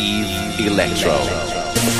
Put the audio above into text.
Eve Electro.